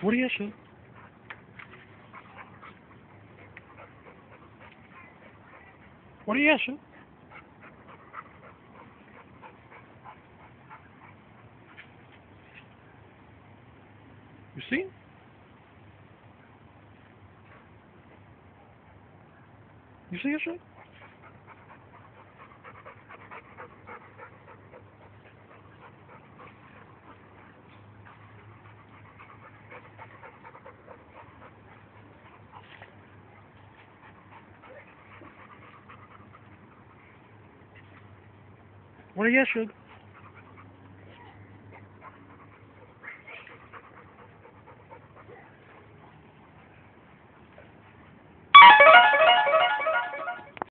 What are you, sir? What are you, sir? You see? You see it, sir? What are you, sir?